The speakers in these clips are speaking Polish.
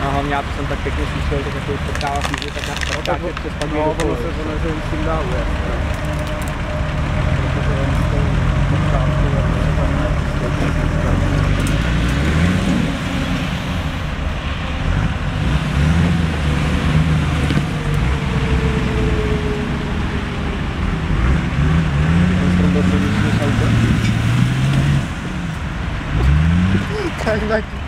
Aha, ja to są tak techniczny człowiek, tak jak już spotkała i że taka tak, tak, przez panie No, bo myślę, że leży sygnał jest. Tak, tak. No, tak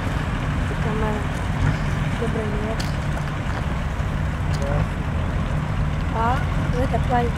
Добрый вечер. А, в это плане.